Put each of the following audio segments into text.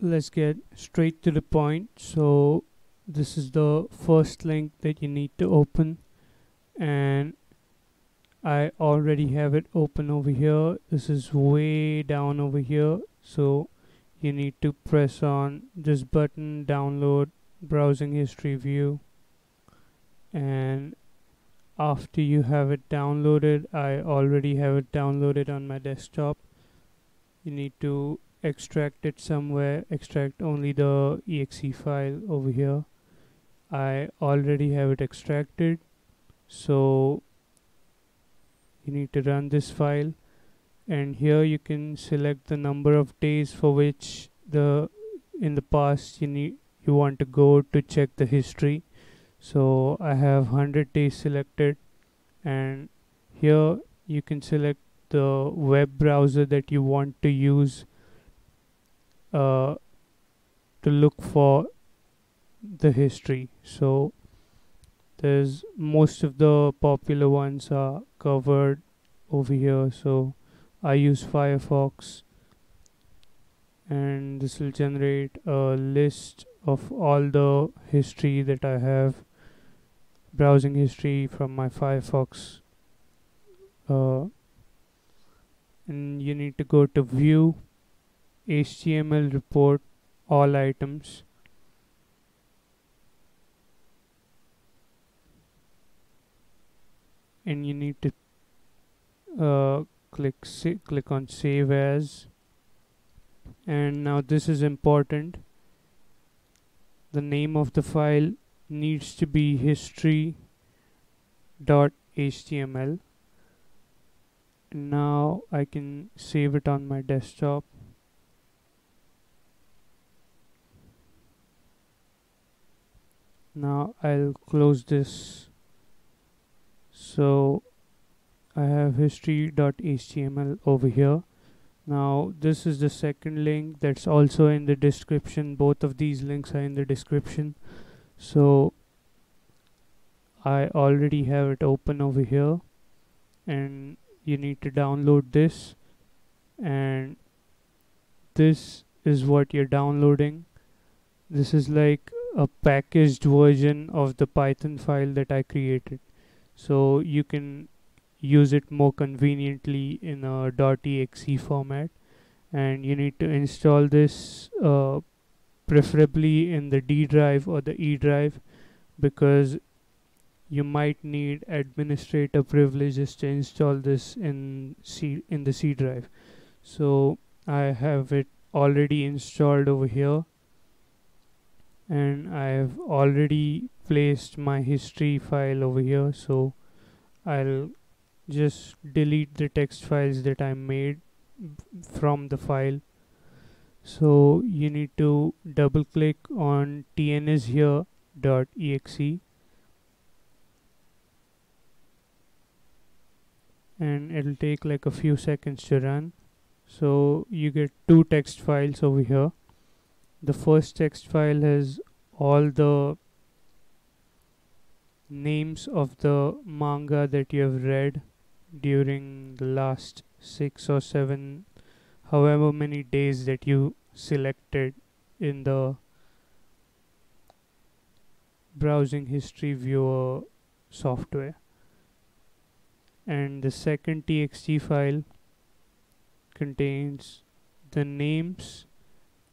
let's get straight to the point. So this is the first link that you need to open. And I already have it open over here. This is way down over here. So you need to press on this button download browsing history view. And after you have it downloaded I already have it downloaded on my desktop. You need to extract it somewhere extract only the exe file over here. I already have it extracted so you need to run this file. And here you can select the number of days for which the in the past you need you want to go to check the history. So I have 100 days selected and here you can select the web browser that you want to use uh, to look for the history. So there's most of the popular ones are covered over here. So I use Firefox and this will generate a list of all the history that I have browsing history from my Firefox uh, and you need to go to view HTML report all items. And you need to uh, click click on save as. And now this is important. The name of the file needs to be history.html now I can save it on my desktop now I'll close this. So I have history.html over here. Now this is the second link that's also in the description. Both of these links are in the description. So I already have it open over here. And you need to download this. And this is what you're downloading. This is like a packaged version of the python file that I created. So you can use it more conveniently in a .exe format. And you need to install this uh, preferably in the D drive or the E drive because you might need administrator privileges to install this in C in the C drive. So I have it already installed over here and I have already placed my history file over here so I'll just delete the text files that I made from the file. So you need to double click on tns here dot exe and it'll take like a few seconds to run. So you get two text files over here the first text file has all the names of the manga that you have read during the last six or seven however many days that you selected in the browsing history viewer software. And the second txt file contains the names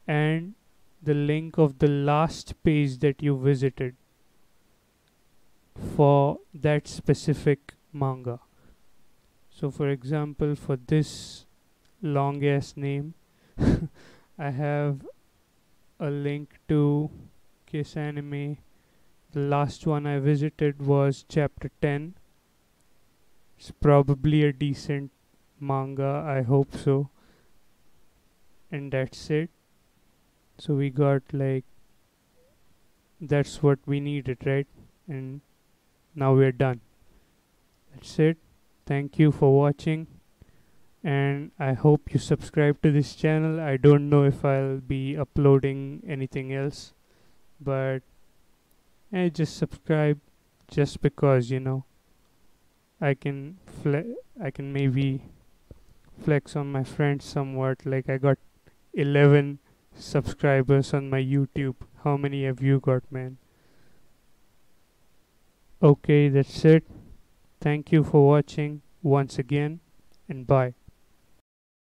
and the link of the last page that you visited for that specific manga. So for example for this long ass name I have a link to Kiss Anime. The last one I visited was chapter 10 it's probably a decent manga I hope so. And that's it so we got like that's what we needed right? And now we're done. That's it. Thank you for watching. And I hope you subscribe to this channel. I don't know if I'll be uploading anything else but I just subscribe just because you know. I can fle- I can maybe flex on my friends somewhat. Like I got 11 subscribers on my YouTube. How many have you got, man? Okay, that's it. Thank you for watching once again, and bye.